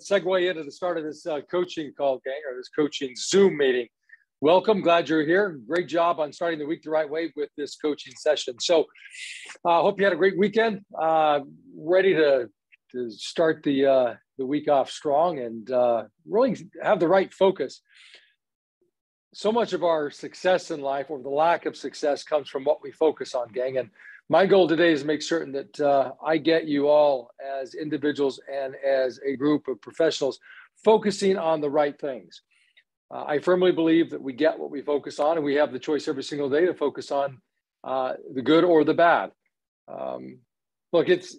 segue into the start of this uh, coaching call, gang, or this coaching Zoom meeting. Welcome. Glad you're here. Great job on starting the week the right way with this coaching session. So, I uh, hope you had a great weekend. Uh, ready to, to start the uh, the week off strong and uh, really have the right focus. So much of our success in life, or the lack of success, comes from what we focus on, gang. And my goal today is to make certain that uh, I get you all as individuals and as a group of professionals focusing on the right things. Uh, I firmly believe that we get what we focus on, and we have the choice every single day to focus on uh, the good or the bad. Um, look, it's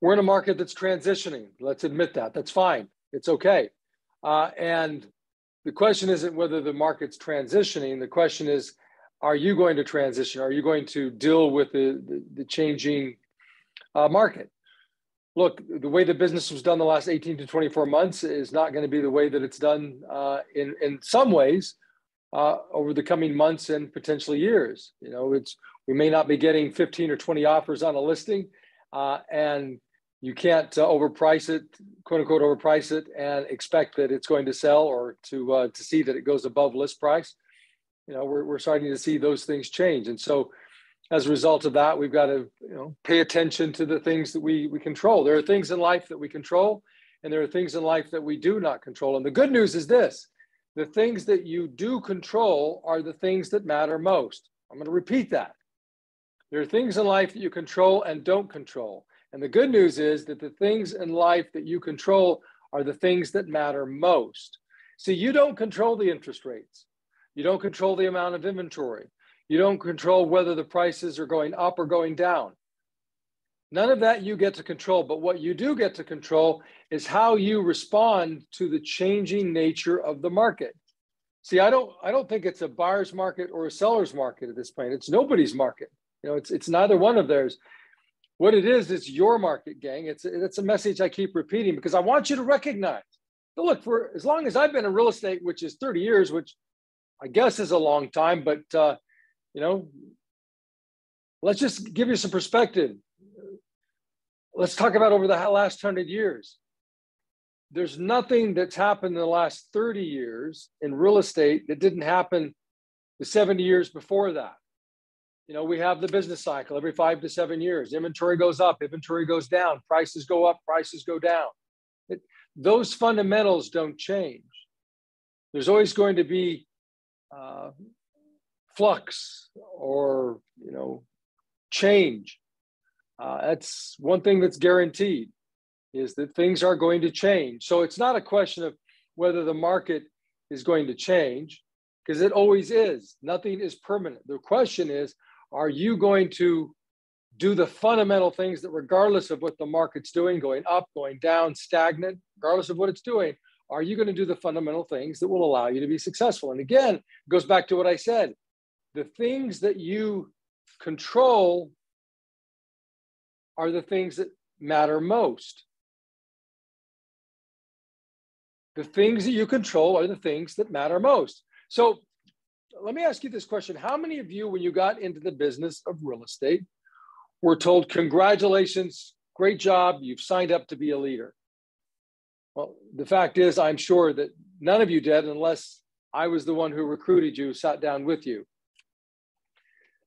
we're in a market that's transitioning. Let's admit that. That's fine. It's okay. Uh, and the question isn't whether the market's transitioning. The question is, are you going to transition? Are you going to deal with the, the, the changing uh, market? Look, the way the business was done the last 18 to 24 months is not going to be the way that it's done uh, in, in some ways uh, over the coming months and potentially years. You know, it's we may not be getting 15 or 20 offers on a listing, uh, and you can't uh, overprice it, quote unquote, overprice it, and expect that it's going to sell or to uh, to see that it goes above list price you know, we're, we're starting to see those things change. And so as a result of that, we've got to, you know, pay attention to the things that we, we control. There are things in life that we control, and there are things in life that we do not control. And the good news is this, the things that you do control are the things that matter most. I'm going to repeat that. There are things in life that you control and don't control. And the good news is that the things in life that you control are the things that matter most. See, you don't control the interest rates. You don't control the amount of inventory. You don't control whether the prices are going up or going down. None of that you get to control, but what you do get to control is how you respond to the changing nature of the market. See, I don't I don't think it's a buyer's market or a seller's market at this point. It's nobody's market. You know, it's it's neither one of theirs. What it is, it's your market, gang. It's it's a message I keep repeating because I want you to recognize. Look, for as long as I've been in real estate, which is 30 years, which I guess is a long time, but uh, you know, let's just give you some perspective. Let's talk about over the last hundred years. There's nothing that's happened in the last 30 years in real estate that didn't happen the 70 years before that. You know, we have the business cycle every five to seven years. Inventory goes up, inventory goes down, prices go up, prices go down. It, those fundamentals don't change. There's always going to be uh, flux or you know change. Uh, that's one thing that's guaranteed is that things are going to change. So it's not a question of whether the market is going to change because it always is. Nothing is permanent. The question is, are you going to do the fundamental things that regardless of what the market's doing, going up, going down, stagnant, regardless of what it's doing, are you going to do the fundamental things that will allow you to be successful? And again, it goes back to what I said the things that you control are the things that matter most. The things that you control are the things that matter most. So let me ask you this question How many of you, when you got into the business of real estate, were told, Congratulations, great job, you've signed up to be a leader? Well, the fact is, I'm sure that none of you did unless I was the one who recruited you, sat down with you.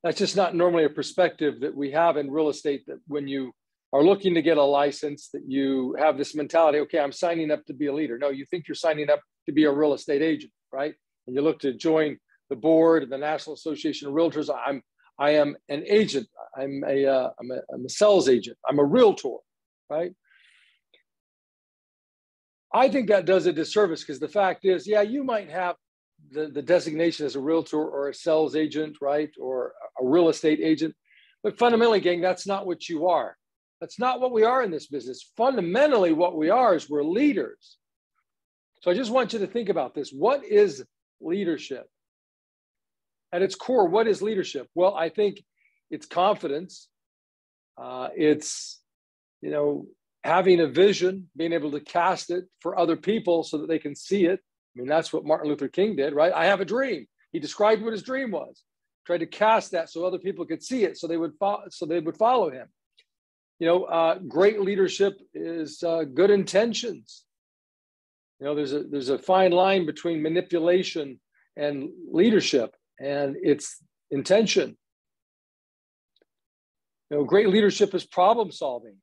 That's just not normally a perspective that we have in real estate that when you are looking to get a license that you have this mentality, okay, I'm signing up to be a leader. No, you think you're signing up to be a real estate agent, right? And you look to join the board of the National Association of Realtors. I'm I am an agent. I'm a am uh, a, I'm a sales agent. I'm a realtor, right? I think that does a disservice because the fact is, yeah, you might have the, the designation as a realtor or a sales agent, right? Or a real estate agent. But fundamentally, gang, that's not what you are. That's not what we are in this business. Fundamentally, what we are is we're leaders. So I just want you to think about this. What is leadership? At its core, what is leadership? Well, I think it's confidence. Uh, it's, you know, having a vision, being able to cast it for other people so that they can see it. I mean, that's what Martin Luther King did, right? I have a dream. He described what his dream was, tried to cast that so other people could see it, so they would follow, so they would follow him. You know, uh, great leadership is uh, good intentions. You know, there's a there's a fine line between manipulation and leadership, and it's intention. You know, great leadership is problem solving.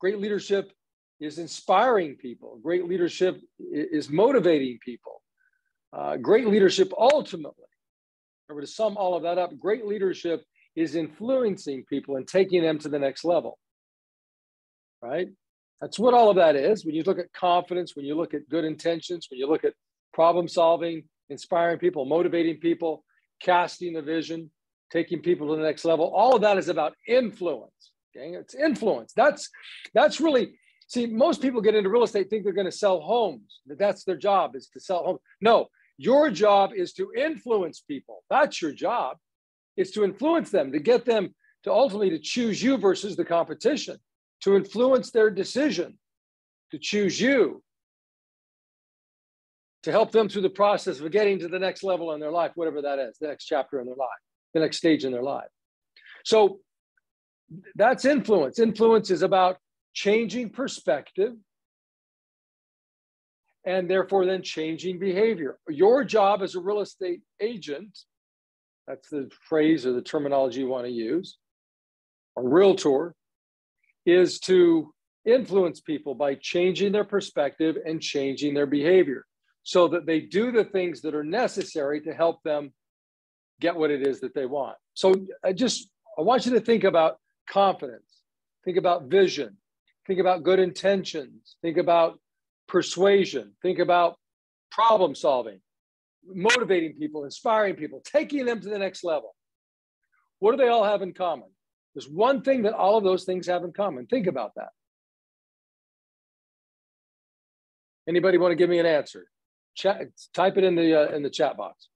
Great leadership is inspiring people. Great leadership is motivating people. Uh, great leadership ultimately, or to sum all of that up, great leadership is influencing people and taking them to the next level. Right? That's what all of that is. When you look at confidence, when you look at good intentions, when you look at problem solving, inspiring people, motivating people, casting a vision, taking people to the next level, all of that is about influence. Okay? It's influence. That's that's really see most people get into real estate think they're going to sell homes. That that's their job is to sell homes. No, your job is to influence people. That's your job. It's to influence them, to get them to ultimately to choose you versus the competition to influence their decision to choose you, to help them through the process of getting to the next level in their life, whatever that is, the next chapter in their life, the next stage in their life. So that's influence. Influence is about changing perspective and therefore then changing behavior. Your job as a real estate agent, that's the phrase or the terminology you want to use, a realtor, is to influence people by changing their perspective and changing their behavior so that they do the things that are necessary to help them get what it is that they want. So I just I want you to think about confidence, think about vision, think about good intentions, think about persuasion, think about problem solving, motivating people, inspiring people, taking them to the next level. What do they all have in common? There's one thing that all of those things have in common. Think about that. Anybody want to give me an answer? Chat, type it in the uh, in the chat box.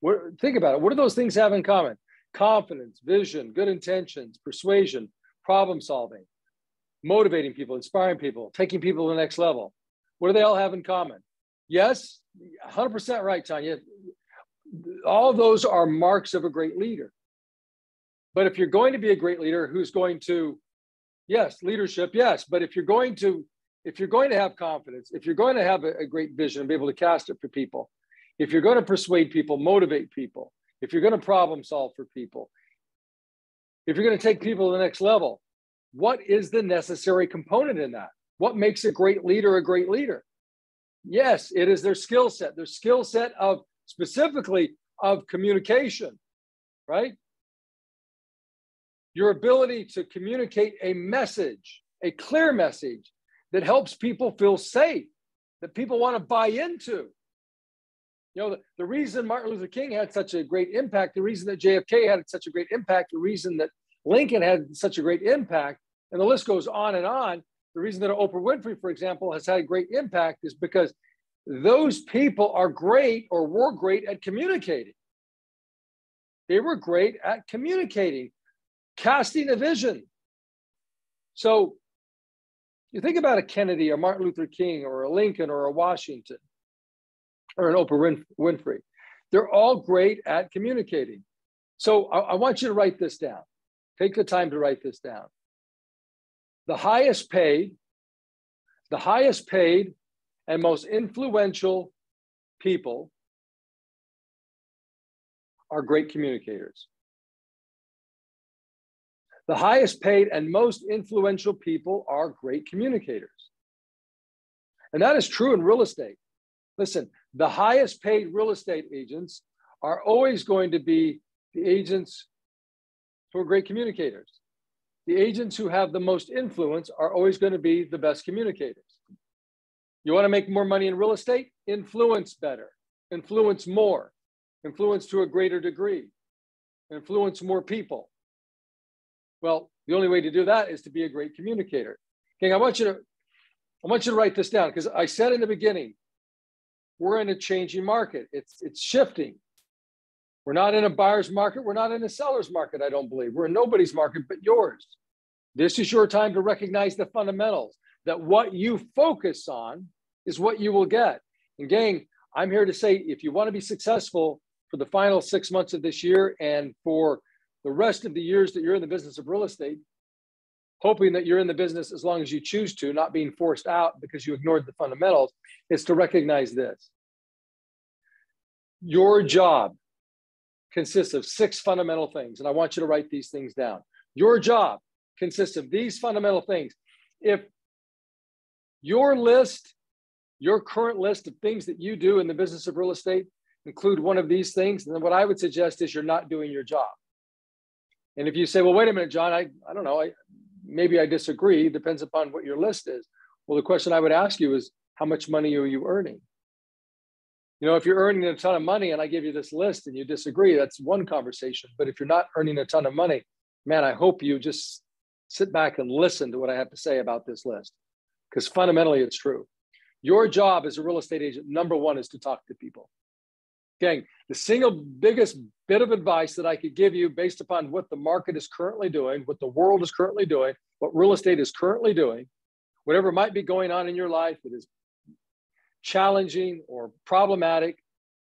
Where, think about it. What do those things have in common? Confidence, vision, good intentions, persuasion, problem solving, motivating people, inspiring people, taking people to the next level. What do they all have in common? Yes, 100% right, Tanya. All those are marks of a great leader. But if you're going to be a great leader who's going to, yes, leadership, yes. But if you're going to, if you're going to have confidence, if you're going to have a, a great vision and be able to cast it for people, if you're going to persuade people, motivate people, if you're going to problem solve for people, if you're going to take people to the next level, what is the necessary component in that? What makes a great leader a great leader? Yes, it is their skill set, their skill set of specifically of communication, right? your ability to communicate a message, a clear message that helps people feel safe, that people want to buy into. You know, the, the reason Martin Luther King had such a great impact, the reason that JFK had such a great impact, the reason that Lincoln had such a great impact, and the list goes on and on. The reason that Oprah Winfrey, for example, has had a great impact is because those people are great or were great at communicating. They were great at communicating casting a vision. So you think about a Kennedy or Martin Luther King or a Lincoln or a Washington or an Oprah Winfrey. They're all great at communicating. So I, I want you to write this down. Take the time to write this down. The highest paid, the highest paid and most influential people are great communicators. The highest paid and most influential people are great communicators. And that is true in real estate. Listen, the highest paid real estate agents are always going to be the agents who are great communicators. The agents who have the most influence are always going to be the best communicators. You want to make more money in real estate? Influence better, influence more, influence to a greater degree, influence more people. Well, the only way to do that is to be a great communicator. Okay, I want you to I want you to write this down because I said in the beginning, we're in a changing market. It's it's shifting. We're not in a buyer's market. We're not in a seller's market, I don't believe. We're in nobody's market but yours. This is your time to recognize the fundamentals that what you focus on is what you will get. And gang, I'm here to say if you want to be successful for the final six months of this year and for the rest of the years that you're in the business of real estate, hoping that you're in the business as long as you choose to, not being forced out because you ignored the fundamentals, is to recognize this. Your job consists of six fundamental things, and I want you to write these things down. Your job consists of these fundamental things. If your list, your current list of things that you do in the business of real estate include one of these things, then what I would suggest is you're not doing your job. And if you say, well, wait a minute, John, I, I don't know, I, maybe I disagree, depends upon what your list is. Well, the question I would ask you is, how much money are you earning? You know, if you're earning a ton of money and I give you this list and you disagree, that's one conversation. But if you're not earning a ton of money, man, I hope you just sit back and listen to what I have to say about this list because fundamentally it's true. Your job as a real estate agent, number one, is to talk to people. Gang, the single biggest bit of advice that I could give you based upon what the market is currently doing, what the world is currently doing, what real estate is currently doing, whatever might be going on in your life that is challenging or problematic,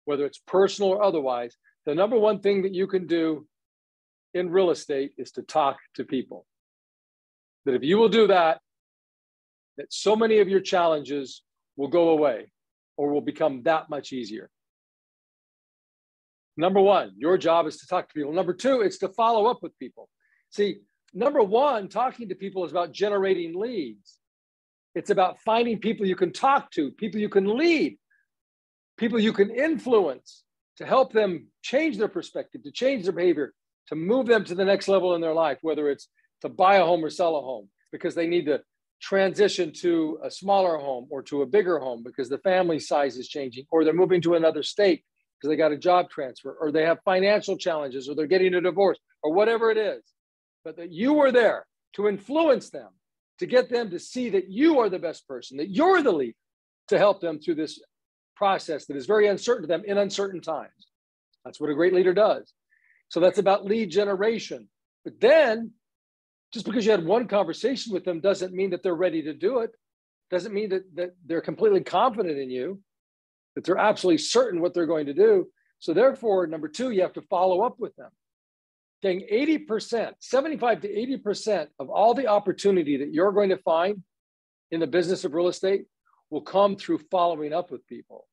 whether it's personal or otherwise, the number one thing that you can do in real estate is to talk to people. That if you will do that, that so many of your challenges will go away or will become that much easier. Number one, your job is to talk to people. Number two, it's to follow up with people. See, number one, talking to people is about generating leads. It's about finding people you can talk to, people you can lead, people you can influence to help them change their perspective, to change their behavior, to move them to the next level in their life, whether it's to buy a home or sell a home because they need to transition to a smaller home or to a bigger home because the family size is changing or they're moving to another state because they got a job transfer or they have financial challenges or they're getting a divorce or whatever it is. But that you were there to influence them to get them to see that you are the best person that you're the leader to help them through this process that is very uncertain to them in uncertain times. That's what a great leader does. So that's about lead generation. But then just because you had one conversation with them doesn't mean that they're ready to do it. Doesn't mean that, that they're completely confident in you that they're absolutely certain what they're going to do. So therefore number two you have to follow up with them. Saying 80% 75 to 80% of all the opportunity that you're going to find in the business of real estate will come through following up with people.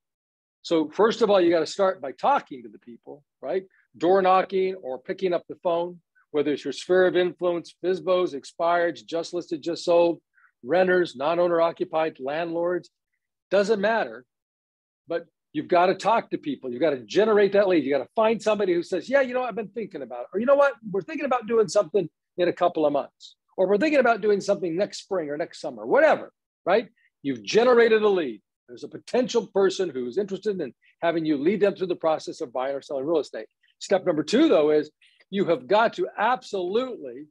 So first of all you got to start by talking to the people right? Door knocking or picking up the phone whether it's your sphere of influence, FSBOs, expireds, just listed, just sold, renters, non-owner occupied, landlords, doesn't matter. But you've got to talk to people. You've got to generate that lead. You got to find somebody who says, yeah, you know, I've been thinking about it. Or you know what, we're thinking about doing something in a couple of months. Or we're thinking about doing something next spring or next summer, whatever, right? You've generated a lead. There's a potential person who's interested in having you lead them through the process of buying or selling real estate. Step number two, though, is you have got to absolutely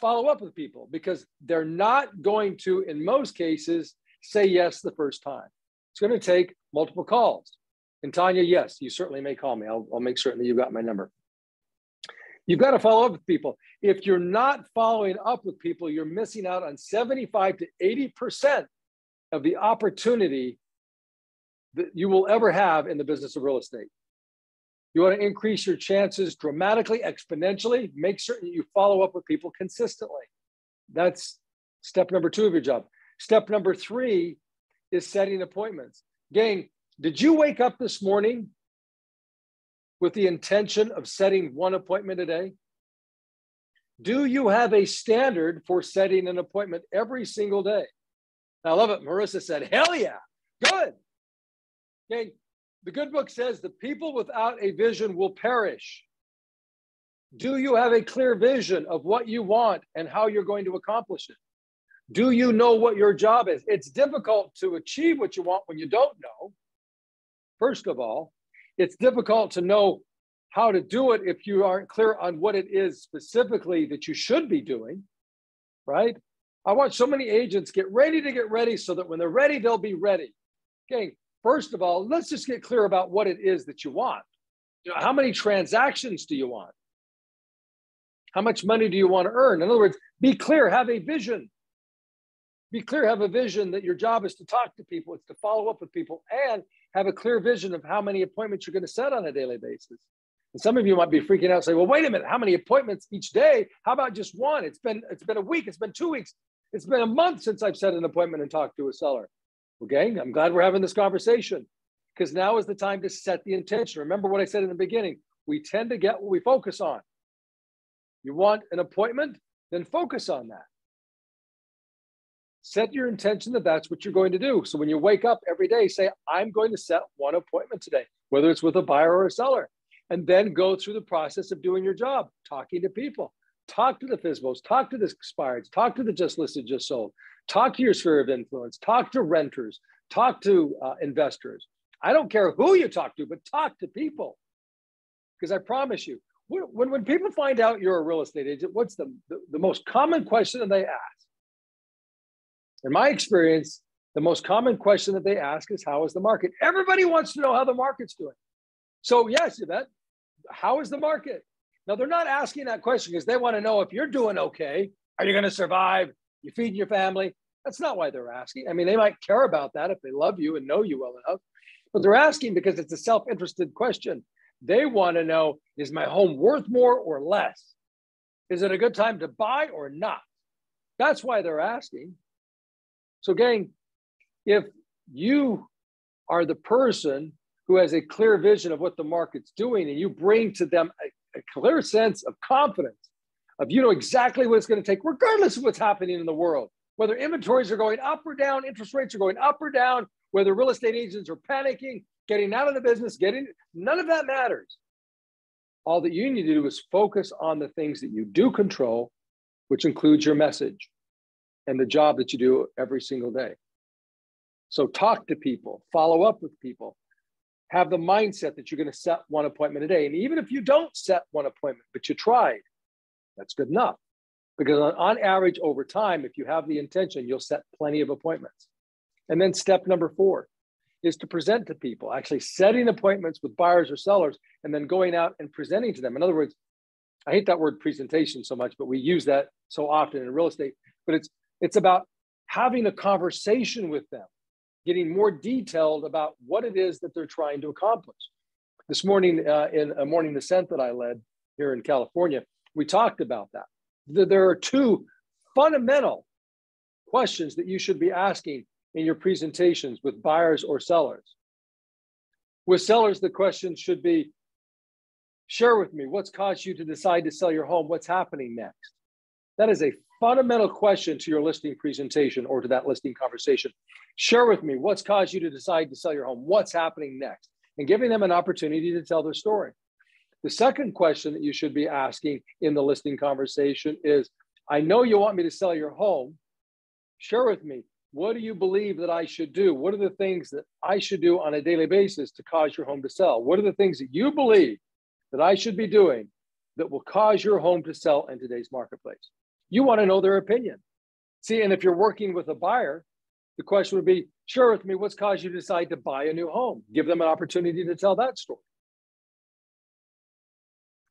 follow up with people because they're not going to, in most cases, say yes the first time. It's going to take multiple calls. And Tanya, yes, you certainly may call me. I'll, I'll make certain that you've got my number. You've got to follow up with people. If you're not following up with people, you're missing out on 75 to 80% of the opportunity that you will ever have in the business of real estate. You want to increase your chances dramatically, exponentially. Make certain you follow up with people consistently. That's step number two of your job. Step number three is setting appointments. Gang, did you wake up this morning with the intention of setting one appointment a day? Do you have a standard for setting an appointment every single day? I love it. Marissa said, hell yeah, good. Gang, the good book says the people without a vision will perish. Do you have a clear vision of what you want and how you're going to accomplish it? Do you know what your job is? It's difficult to achieve what you want when you don't know. First of all, it's difficult to know how to do it if you aren't clear on what it is specifically that you should be doing, right? I watch so many agents get ready to get ready so that when they're ready, they'll be ready. Okay, First of all, let's just get clear about what it is that you want. You know, how many transactions do you want? How much money do you want to earn? In other words, be clear, have a vision. Be clear, have a vision that your job is to talk to people, it's to follow up with people, and have a clear vision of how many appointments you're going to set on a daily basis. And some of you might be freaking out, say, well, wait a minute, how many appointments each day? How about just one? It's been it's been a week, it's been two weeks, it's been a month since I've set an appointment and talked to a seller. Okay, I'm glad we're having this conversation because now is the time to set the intention. Remember what I said in the beginning. We tend to get what we focus on. You want an appointment? Then focus on that. Set your intention that that's what you're going to do. So when you wake up every day, say, I'm going to set one appointment today, whether it's with a buyer or a seller, and then go through the process of doing your job, talking to people. Talk to the FSBOs, talk to the expireds, talk to the just listed, just sold, talk to your sphere of influence, talk to renters, talk to uh, investors. I don't care who you talk to, but talk to people. Because I promise you, when, when people find out you're a real estate agent, what's the, the, the most common question that they ask? In my experience, the most common question that they ask is, How is the market? Everybody wants to know how the market's doing. So, yes, Yvette, how is the market? Now, they're not asking that question because they want to know if you're doing okay. Are you going to survive? You feeding your family? That's not why they're asking. I mean, they might care about that if they love you and know you well enough, but they're asking because it's a self interested question. They want to know is my home worth more or less? Is it a good time to buy or not? That's why they're asking. So, gang, if you are the person who has a clear vision of what the market's doing and you bring to them a, a clear sense of confidence, of you know exactly what it's going to take, regardless of what's happening in the world, whether inventories are going up or down, interest rates are going up or down, whether real estate agents are panicking, getting out of the business, getting none of that matters. All that you need to do is focus on the things that you do control, which includes your message and the job that you do every single day. So talk to people, follow up with people, have the mindset that you're going to set one appointment a day. And even if you don't set one appointment, but you tried, that's good enough. Because on, on average, over time, if you have the intention, you'll set plenty of appointments. And then step number four, is to present to people, actually setting appointments with buyers or sellers and then going out and presenting to them. In other words, I hate that word presentation so much, but we use that so often in real estate. But it's it's about having a conversation with them, getting more detailed about what it is that they're trying to accomplish. This morning, uh, in a morning descent that I led here in California, we talked about that. There are two fundamental questions that you should be asking in your presentations with buyers or sellers. With sellers, the question should be share with me what's caused you to decide to sell your home? What's happening next? That is a fundamental question to your listing presentation or to that listing conversation. Share with me what's caused you to decide to sell your home? What's happening next? And giving them an opportunity to tell their story. The second question that you should be asking in the listing conversation is I know you want me to sell your home. Share with me what do you believe that I should do? What are the things that I should do on a daily basis to cause your home to sell? What are the things that you believe that I should be doing that will cause your home to sell in today's marketplace? You want to know their opinion. See, and if you're working with a buyer, the question would be share with me what's caused you to decide to buy a new home? Give them an opportunity to tell that story.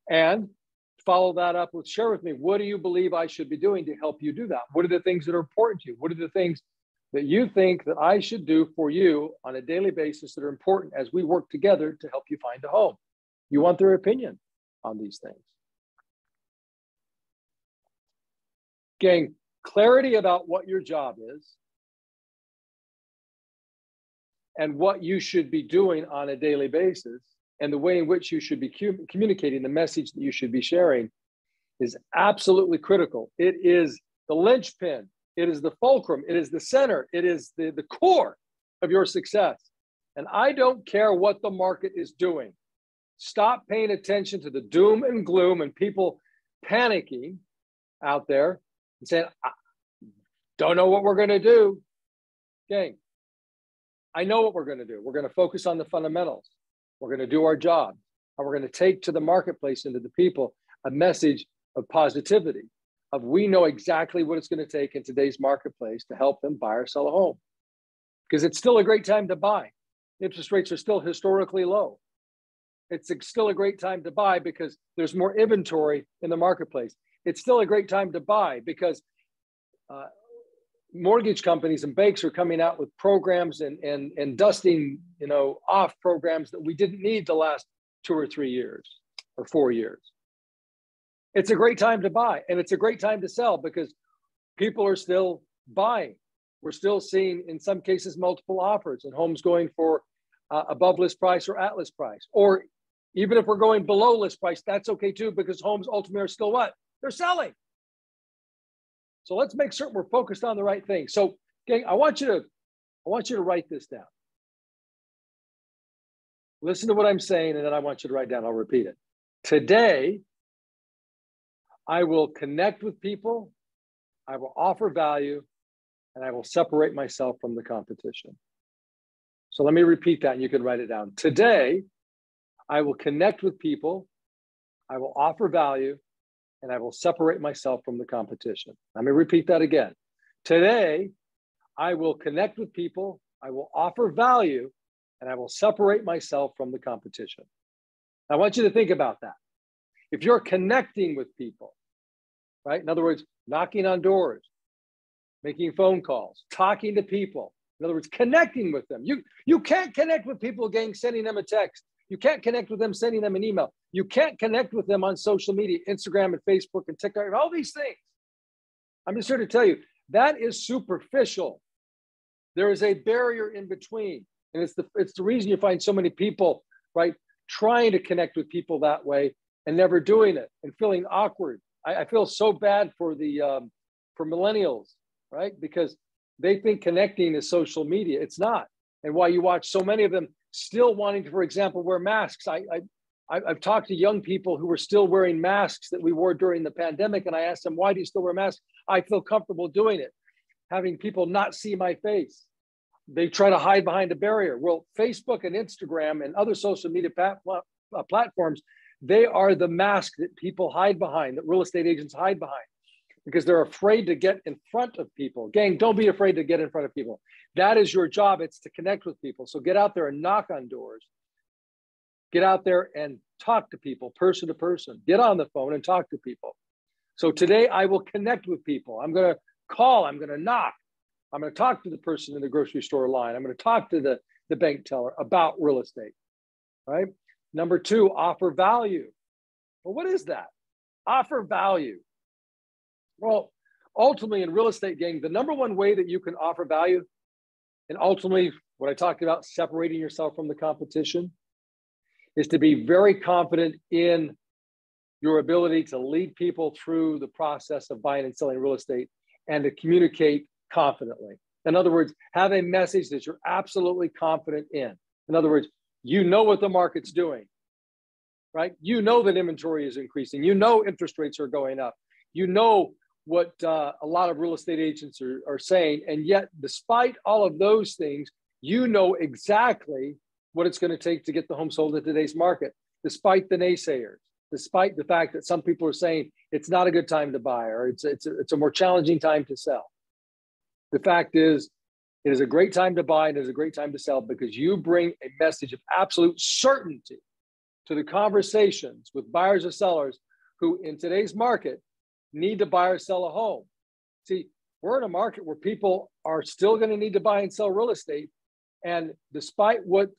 And follow that up with share with me what do you believe I should be doing to help you do that? What are the things that are important to you? What are the things that you think that I should do for you on a daily basis that are important as we work together to help you find a home. You want their opinion on these things. Gang, clarity about what your job is and what you should be doing on a daily basis and the way in which you should be communicating the message that you should be sharing is absolutely critical. It is the linchpin it is the fulcrum. It is the center. It is the, the core of your success. And I don't care what the market is doing. Stop paying attention to the doom and gloom and people panicking out there and saying, don't know what we're going to do. Gang, I know what we're going to do. We're going to focus on the fundamentals. We're going to do our job. And we're going to take to the marketplace and to the people a message of positivity of we know exactly what it's going to take in today's marketplace to help them buy or sell a home. Because it's still a great time to buy. Interest rates are still historically low. It's still a great time to buy because there's more inventory in the marketplace. It's still a great time to buy because uh, mortgage companies and banks are coming out with programs and, and, and dusting you know off programs that we didn't need the last two or three years or four years. It's a great time to buy and it's a great time to sell because people are still buying. We're still seeing, in some cases, multiple offers and homes going for uh, above list price or at list price. Or even if we're going below list price, that's okay too because homes ultimately are still what? They're selling. So let's make certain we're focused on the right thing. So, gang, I want you to, I want you to write this down. Listen to what I'm saying, and then I want you to write down. I'll repeat it. Today, I will connect with people, I will offer value, and I will separate myself from the competition. So let me repeat that and you can write it down. Today, I will connect with people, I will offer value, and I will separate myself from the competition. Let me repeat that again. Today, I will connect with people, I will offer value, and I will separate myself from the competition. I want you to think about that. If you're connecting with people, right? In other words, knocking on doors, making phone calls, talking to people. In other words, connecting with them. You, you can't connect with people, gang, sending them a text. You can't connect with them, sending them an email. You can't connect with them on social media, Instagram and Facebook and TikTok, and all these things. I'm just here to tell you that is superficial. There is a barrier in between. And it's the, it's the reason you find so many people, right, trying to connect with people that way and never doing it and feeling awkward. I, I feel so bad for the um, for millennials right? Because they think connecting is social media. It's not. And why you watch so many of them still wanting to, for example, wear masks. I, I, I've talked to young people who were still wearing masks that we wore during the pandemic. And I asked them, why do you still wear masks? I feel comfortable doing it. Having people not see my face. They try to hide behind a barrier. Well, Facebook and Instagram and other social media pat- uh, platforms, they are the mask that people hide behind, that real estate agents hide behind because they're afraid to get in front of people. Gang, don't be afraid to get in front of people. That is your job. It's to connect with people. So get out there and knock on doors. Get out there and talk to people person to person. Get on the phone and talk to people. So today I will connect with people. I'm going to call, I'm going to knock. I'm going to talk to the person in the grocery store line. I'm going to talk to the, the bank teller about real estate. Right? Number two, offer value. Well, what is that? Offer value. Well, ultimately, in real estate, gang, the number one way that you can offer value, and ultimately, what I talked about, separating yourself from the competition, is to be very confident in your ability to lead people through the process of buying and selling real estate and to communicate confidently. In other words, have a message that you're absolutely confident in. In other words, you know what the market's doing, right? You know that inventory is increasing. You know interest rates are going up. You know what uh, a lot of real estate agents are, are saying. And yet, despite all of those things, you know exactly what it's going to take to get the home sold in today's market, despite the naysayers, despite the fact that some people are saying it's not a good time to buy or it's, it's, a, it's a more challenging time to sell. The fact is, it is a great time to buy and it is a great time to sell because you bring a message of absolute certainty to the conversations with buyers or sellers who, in today's market, need to buy or sell a home. See, we're in a market where people are still going to need to buy and sell real estate. And despite what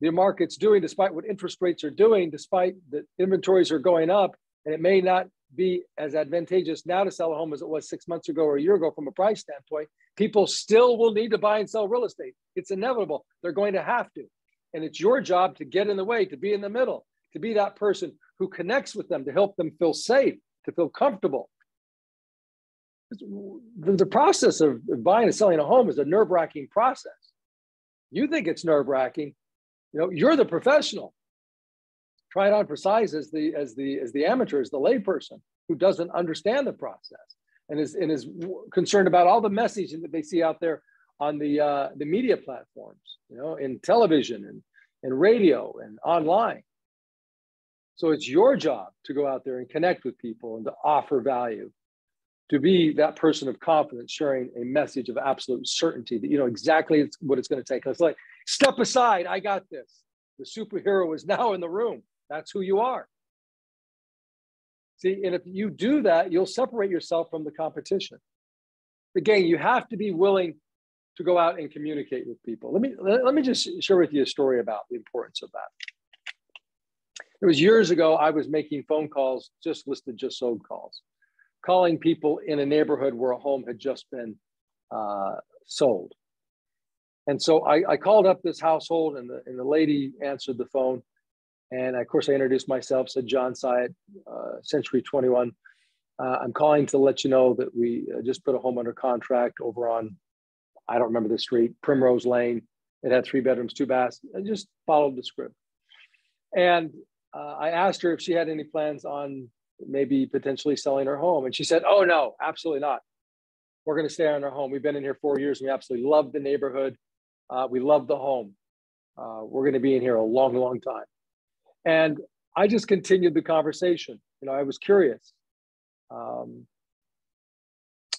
the market's doing, despite what interest rates are doing, despite the inventories are going up, and it may not be as advantageous now to sell a home as it was six months ago or a year ago from a price standpoint, people still will need to buy and sell real estate. It's inevitable. They're going to have to. And it's your job to get in the way, to be in the middle, to be that person who connects with them, to help them feel safe, to feel comfortable. The process of buying and selling a home is a nerve wracking process. You think it's nerve wracking, you know, you're the professional. Try it on for size as the as the as the amateur, as the layperson who doesn't understand the process and is and is concerned about all the messaging that they see out there on the uh, the media platforms, you know, in television and and radio and online. So it's your job to go out there and connect with people and to offer value, to be that person of confidence, sharing a message of absolute certainty that you know exactly what it's going to take. It's like, step aside, I got this. The superhero is now in the room. That's who you are. See, and if you do that, you'll separate yourself from the competition. Again, you have to be willing to go out and communicate with people. Let me let, me just share with you a story about the importance of that. It was years ago, I was making phone calls, just listed just sold calls, calling people in a neighborhood where a home had just been uh, sold. And so I, I, called up this household, and the, and the lady answered the phone. And of course, I introduced myself, said John Ciet, uh, Century 21. Uh, I'm calling to let you know that we uh, just put a home under contract over on, I don't remember the street, Primrose Lane. It had three bedrooms, two baths. I just followed the script. And uh, I asked her if she had any plans on maybe potentially selling her home. And she said, Oh, no, absolutely not. We're going to stay on our home. We've been in here four years. And we absolutely love the neighborhood. Uh, we love the home. Uh, we're going to be in here a long, long time. And I just continued the conversation. You know, I was curious. Um,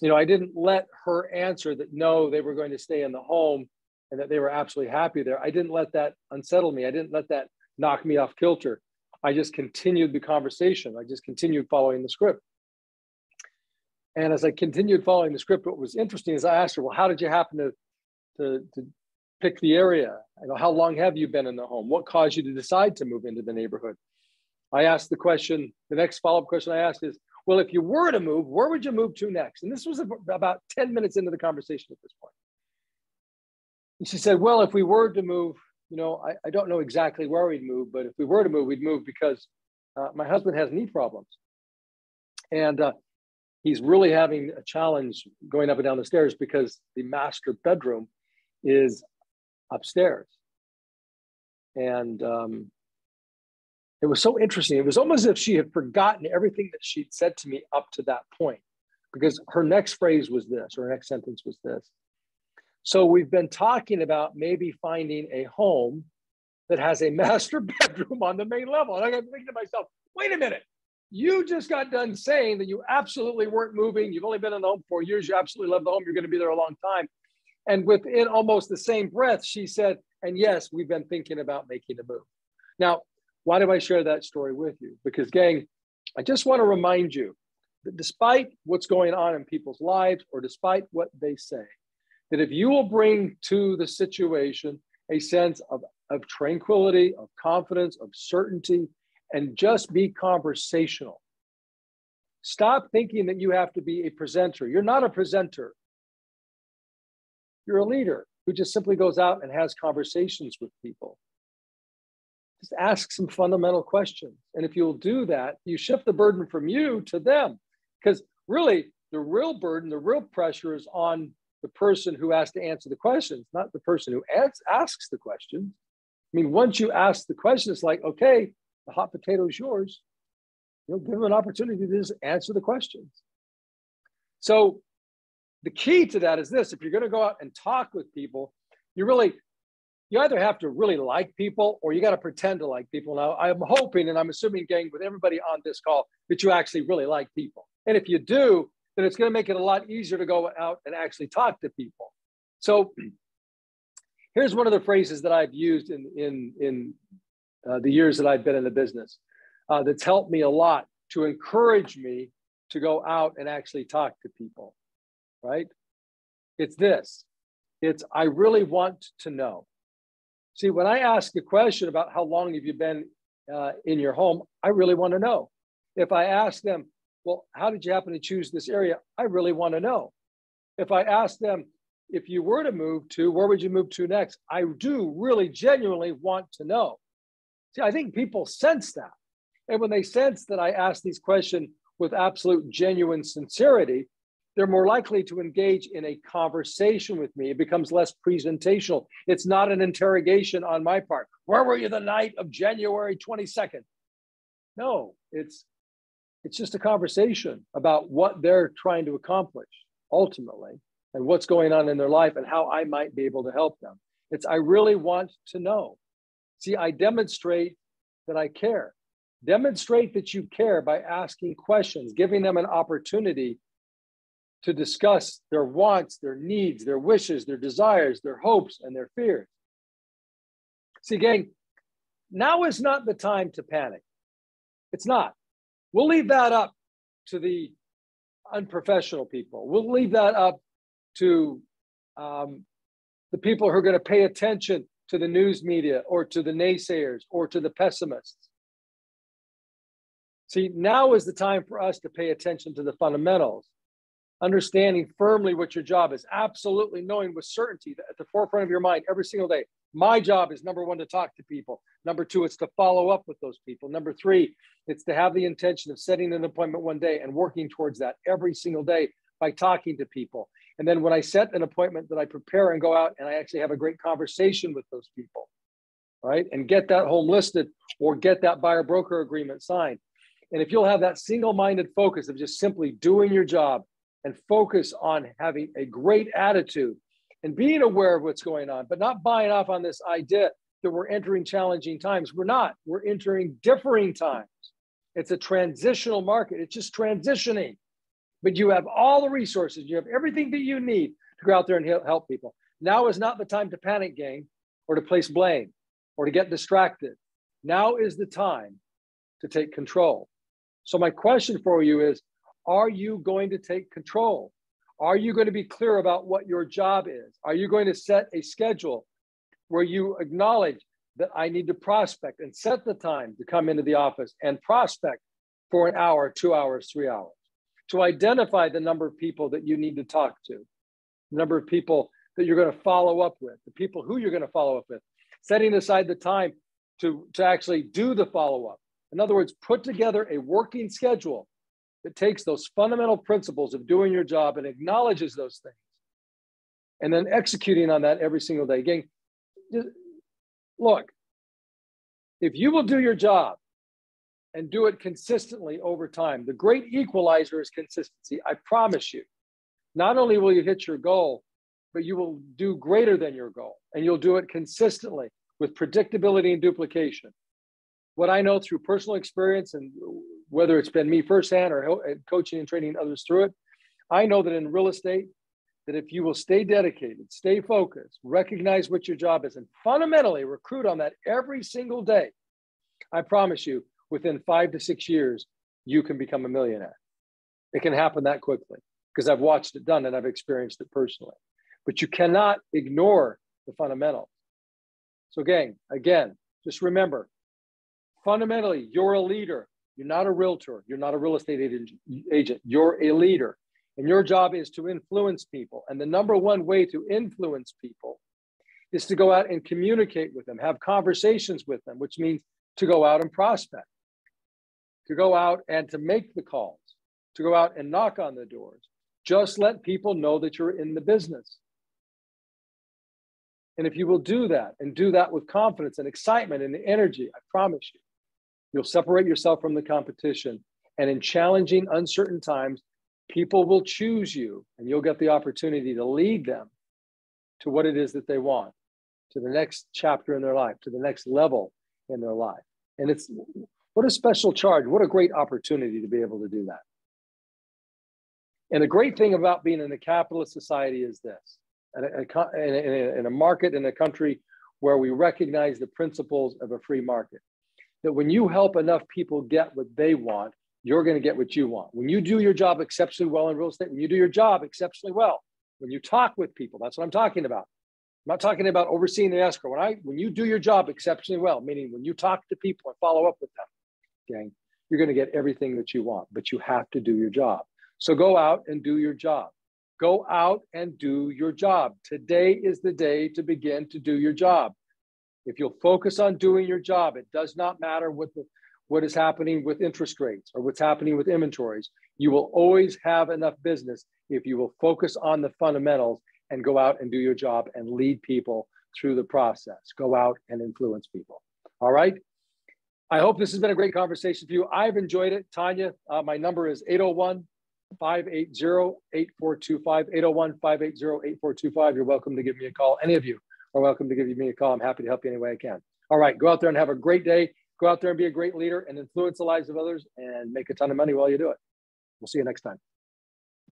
you know, I didn't let her answer that no, they were going to stay in the home and that they were absolutely happy there. I didn't let that unsettle me. I didn't let that knock me off kilter. I just continued the conversation. I just continued following the script. And as I continued following the script, what was interesting is I asked her, well, how did you happen to, to, to pick the area? You know, how long have you been in the home? What caused you to decide to move into the neighborhood? I asked the question, the next follow-up question I asked is, well, if you were to move, where would you move to next? And this was about 10 minutes into the conversation at this point. And she said, well, if we were to move, you know, I, I don't know exactly where we'd move, but if we were to move, we'd move because uh, my husband has knee problems. And uh, he's really having a challenge going up and down the stairs because the master bedroom is upstairs. And um, it was so interesting. It was almost as if she had forgotten everything that she'd said to me up to that point, because her next phrase was this, or her next sentence was this. So we've been talking about maybe finding a home that has a master bedroom on the main level. And I got thinking to myself, wait a minute. You just got done saying that you absolutely weren't moving. You've only been in the home for years. You absolutely love the home. You're going to be there a long time. And within almost the same breath, she said, and yes, we've been thinking about making a move. Now, why do I share that story with you? Because, gang, I just want to remind you that despite what's going on in people's lives or despite what they say, that if you will bring to the situation a sense of, of tranquility, of confidence, of certainty, and just be conversational. Stop thinking that you have to be a presenter. You're not a presenter. You're a leader who just simply goes out and has conversations with people. Just ask some fundamental questions. And if you'll do that, you shift the burden from you to them. Because really, the real burden, the real pressure is on the person who has to answer the questions, not the person who asks the questions. I mean, once you ask the question, it's like, okay, the hot potato is yours. You'll give them an opportunity to just answer the questions. So the key to that is this if you're going to go out and talk with people, you really you either have to really like people or you got to pretend to like people. Now, I'm hoping and I'm assuming, gang, with everybody on this call, that you actually really like people. And if you do, then it's going to make it a lot easier to go out and actually talk to people. So here's one of the phrases that I've used in, in, in uh, the years that I've been in the business uh, that's helped me a lot to encourage me to go out and actually talk to people, right? It's this it's, I really want to know. See, when I ask a question about how long have you been uh, in your home, I really want to know. If I ask them, well, how did you happen to choose this area? I really want to know. If I ask them, if you were to move to, where would you move to next? I do really genuinely want to know. See, I think people sense that. And when they sense that I ask these questions with absolute genuine sincerity, they're more likely to engage in a conversation with me. It becomes less presentational. It's not an interrogation on my part. Where were you the night of January 22nd? No, it's it's just a conversation about what they're trying to accomplish ultimately and what's going on in their life and how I might be able to help them. It's, I really want to know. See, I demonstrate that I care. Demonstrate that you care by asking questions, giving them an opportunity to discuss their wants, their needs, their wishes, their desires, their hopes, and their fears. See, gang, now is not the time to panic. It's not. We'll leave that up to the unprofessional people. We'll leave that up to um, the people who are going to pay attention to the news media or to the naysayers or to the pessimists. See, now is the time for us to pay attention to the fundamentals, understanding firmly what your job is, absolutely knowing with certainty that at the forefront of your mind every single day, my job is number one to talk to people. Number two, it's to follow up with those people. Number three, it's to have the intention of setting an appointment one day and working towards that every single day by talking to people. And then when I set an appointment, that I prepare and go out and I actually have a great conversation with those people, right? And get that home listed or get that buyer broker agreement signed. And if you'll have that single minded focus of just simply doing your job and focus on having a great attitude and being aware of what's going on, but not buying off on this idea that we're entering challenging times. We're not, we're entering differing times. It's a transitional market, it's just transitioning. But you have all the resources, you have everything that you need to go out there and help people. Now is not the time to panic, gang, or to place blame or to get distracted. Now is the time to take control. So, my question for you is Are you going to take control? Are you going to be clear about what your job is? Are you going to set a schedule where you acknowledge that I need to prospect and set the time to come into the office and prospect for an hour, two hours, three hours? To identify the number of people that you need to talk to, the number of people that you're going to follow up with, the people who you're going to follow up with, setting aside the time to, to actually do the follow up. In other words, put together a working schedule that takes those fundamental principles of doing your job and acknowledges those things and then executing on that every single day. Again, look, if you will do your job and do it consistently over time, the great equalizer is consistency. I promise you, not only will you hit your goal, but you will do greater than your goal and you'll do it consistently with predictability and duplication what I know through personal experience and whether it's been me firsthand or coaching and training others through it, I know that in real estate, that if you will stay dedicated, stay focused, recognize what your job is, and fundamentally recruit on that every single day, I promise you, within five to six years, you can become a millionaire. It can happen that quickly because I've watched it done and I've experienced it personally. But you cannot ignore the fundamentals. So, gang, again, just remember fundamentally, you're a leader. You're not a realtor. You're not a real estate agent. You're a leader. And your job is to influence people. And the number one way to influence people is to go out and communicate with them, have conversations with them, which means to go out and prospect, to go out and to make the calls, to go out and knock on the doors. Just let people know that you're in the business. And if you will do that and do that with confidence and excitement and energy, I promise you, You'll separate yourself from the competition. And in challenging, uncertain times, people will choose you and you'll get the opportunity to lead them to what it is that they want, to the next chapter in their life, to the next level in their life. And it's what a special charge, what a great opportunity to be able to do that. And the great thing about being in a capitalist society is this in a, in a market, in a country where we recognize the principles of a free market that when you help enough people get what they want, you're going to get what you want. When you do your job exceptionally well in real estate, when you do your job exceptionally well, when you talk with people, that's what I'm talking about. I'm not talking about overseeing the escrow. When I when you do your job exceptionally well, meaning when you talk to people and follow up with them, gang, you're going to get everything that you want, but you have to do your job. So go out and do your job. Go out and do your job. Today is the day to begin to do your job. If you'll focus on doing your job, it does not matter what the, what is happening with interest rates or what's happening with inventories. You will always have enough business if you will focus on the fundamentals and go out and do your job and lead people through the process. Go out and influence people. All right. I hope this has been a great conversation for you. I've enjoyed it. Tanya, uh, my number is 801 580 8425. 801 580 8425. You're welcome to give me a call, any of you are welcome to give me a call. I'm happy to help you any way I can. All right, go out there and have a great day. Go out there and be a great leader and influence the lives of others and make a ton of money while you do it. We'll see you next time.